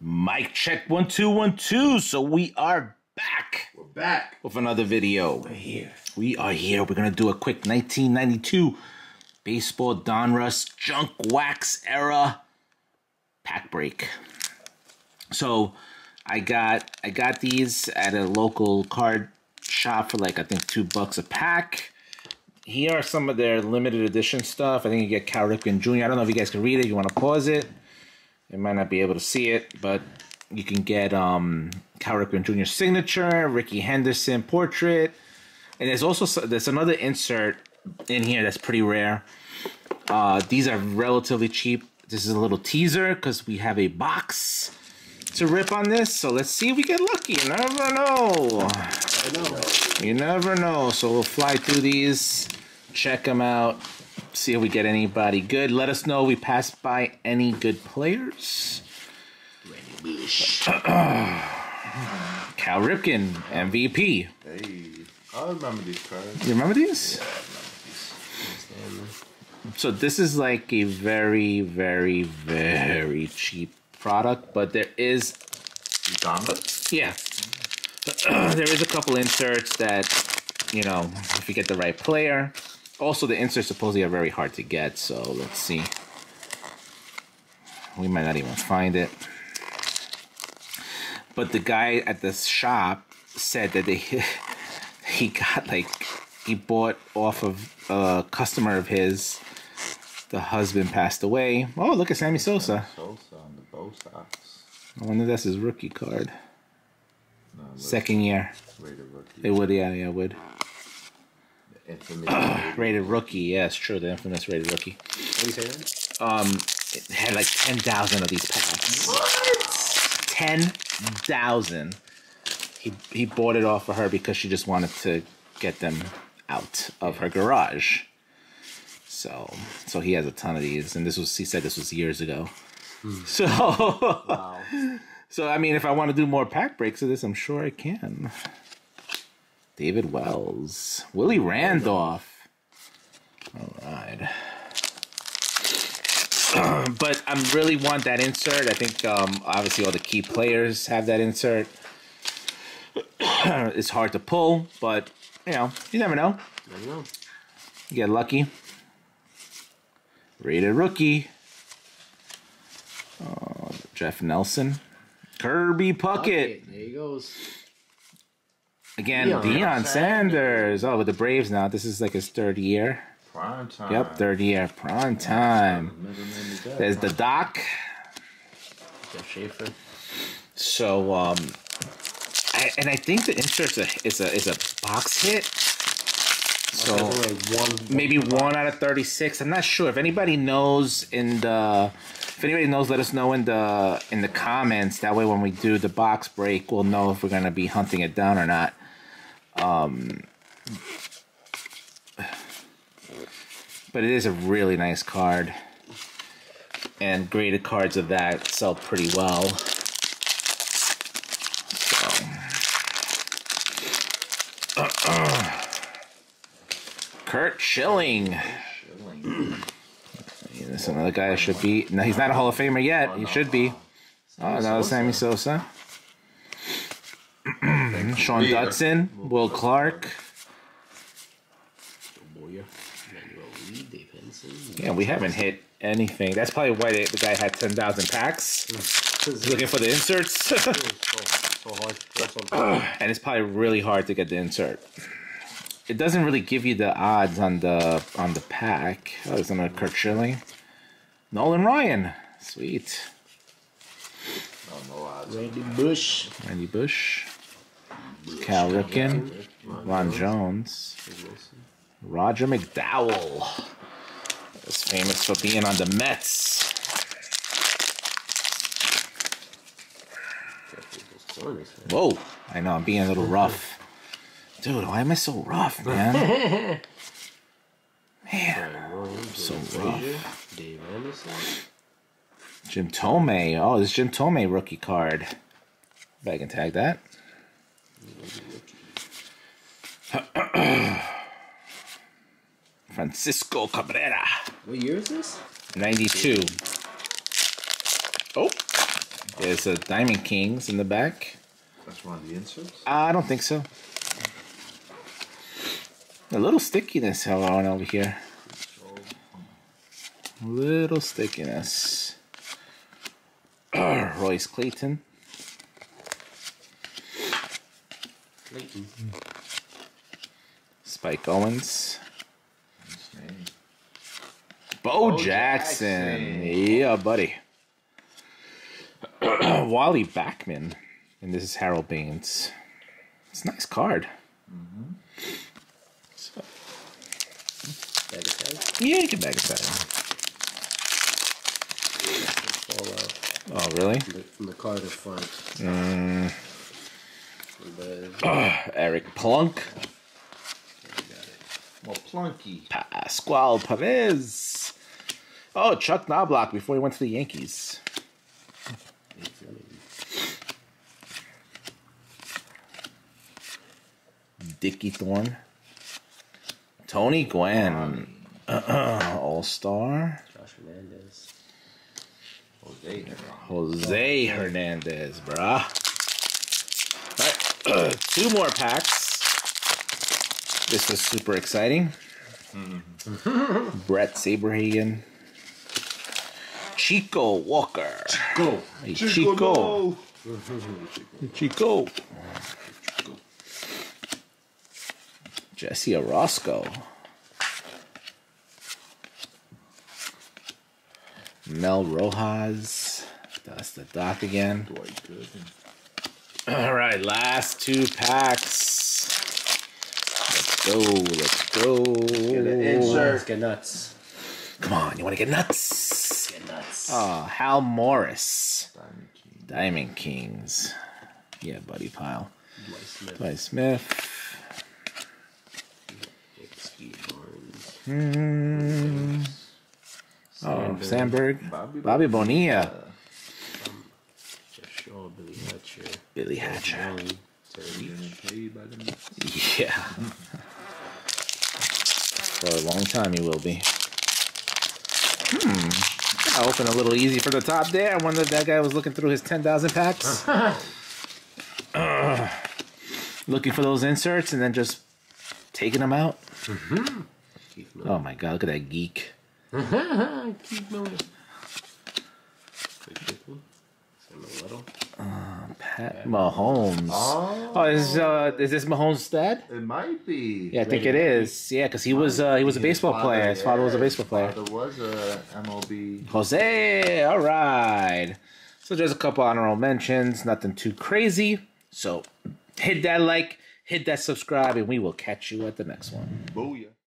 Mic check one two one two. So we are back We're back. with another video. We're here. We are here. We're gonna do a quick 1992 baseball Donruss junk wax era pack break. So I got I got these at a local card shop for like I think two bucks a pack. Here are some of their limited edition stuff. I think you get Cal Ripken Jr. I don't know if you guys can read it. You want to pause it? You might not be able to see it, but you can get um, Cal Ripken Jr. signature, Rickey Henderson portrait, and there's also there's another insert in here that's pretty rare. Uh, these are relatively cheap. This is a little teaser because we have a box to rip on this. So let's see if we get lucky. You never know. I know. You never know. So we'll fly through these, check them out, see if we get anybody good. Let us know if we pass by any good players. Cal Ripken, MVP. hey, I remember these cards. You remember these? Stanley. So this is like a very, very, very cheap product, but there is. Yeah. there is a couple inserts that, you know, if you get the right player. Also, the inserts supposedly are very hard to get, so let's see. We might not even find it. But the guy at the shop said that they he got like he bought off of a customer of his. The husband passed away. Oh, look at Sammy Sosa. Sosa on the Bo Sox. I wonder if that's his rookie card. No, Second year. It would, yeah, yeah, it would. The infamous. Rated rookie, yeah, it's true. The infamous rated rookie. What do you say that? Um, it had like ten thousand of these packs. What? Ten thousand. He he bought it off of her because she just wanted to get them out of her garage. So so he has a ton of these, and this was he said this was years ago. So Wow. so I mean, if I want to do more pack breaks of this, I'm sure I can. David Wells, Willie Randolph. All right. but I really want that insert. I think um, obviously all the key players have that insert. it's hard to pull, but you know, you never know. I know. You get lucky. Rated rookie. Oh, Jeff Nelson. Kirby Puckett. Okay, there he goes. Again, Deion Deion Sanders. Oh, with the Braves now. This is like his third year. Prime time. Yep, third year. Prime time. Middleman is dead. There's the doc. Jeff Schaefer. So, um, I, and I think the insert's a, is a is a box hit. So There's one. maybe one out of 36 i'm not sure if anybody knows in the if anybody knows let us know in the in the comments that way when we do the box break we'll know if we're going to be hunting it down or not um but it is a really nice card and graded cards of that sell pretty well so Uh -uh. Curt Schilling. Yeah, That's another guy I should be. No, he's not a Hall of Famer yet. He should be. Oh, that was Sammy Sosa. Sean. Dutson, Will Clark. Boyer. Manuel Lee. Dave Henson. Yeah, we haven't hit anything. That's probably why the, the guy had 10,000 packs. Mm. He's looking for the inserts. so, so hard to pull something. and it's probably really hard to get the insert. It doesn't really give you the odds on the on the pack. Oh, there's another Curt Schilling. Nolan Ryan. Sweet. Oh. Randy Bush. Randy Bush. Cal Ripken. Ron Jones. Roger McDowell. Is famous for being on the Mets. Careful with those corners, man. Whoa. I know, I'm being a little rough. Dude, why am I so rough, man? man. So Frazier, Dave Anderson. Jim Thome. Oh, this Jim Thome rookie card. Bet I can tag that. Francisco Cabrera. What year is this? 92. Oh, There's a Diamond Kings in the back. That's one of the inserts. Uh, I don't think so. A little stickiness on over here. A little stickiness. Royce Clayton. Clayton. Spike Owens. Bo, Bo Jackson. Jackson. Yeah, buddy. Wally Backman. And this is Harold Baines. It's a nice card. So, Bag of tags. yeah, you can bag it back. Oh, really? from the, from the card in front. Mm, But, Eric Plunk. we got it. Well, Plunky. Pascual Perez. Oh, Chuck Knoblauch before he went to the Yankees. Dickie Thon. Tony Gwynn. All Star. Josh Hernandez. Jose. Jose Hernandez, bruh. Two more packs. This is super exciting. Mm-hmm. Bret Saberhagen. Chico Walker. Chico. Hey, Chico. Chico. Jesse Orosco. Mel Rojas. That's the doc again. Dwight Gooden. All right, last two packs. Let's go. Let's go. Let's get nuts. Come on, you want to get nuts? Get nuts. Oh, Hal Morris. Diamond King. Diamond Kings. Yeah, buddy pile. Dwight Smith. Dwight Smith. Ski Barnes. Hmm. Oh, Sandberg. Bobby Bobby Bonilla. Jeff Shaw. Billy Hatcher. Billy Hatcher. Young, Terry You're Leach. gonna pay by the minute. Yeah. For a long time, he will be. Hmm. I opened a little easy for the top there. I wonder if that guy was looking through his 10,000 packs. Uh, looking for those inserts and then just taking them out. Keith Miller. Oh my god, look at that geek. Keith Miller. Quick, quick one. Samuel Little. Pat Mahomes. Oh, Oh, is, uh, is this Mahomes' dad? it might be. Yeah, I think it is. Yeah, because he was uh, he was a baseball father, player. His father was a baseball player. Father was a MLB. Jose, all right. So there's a couple honorable mentions, nothing too crazy. So hit that like, hit that subscribe, and we will catch you at the next one. Booyah.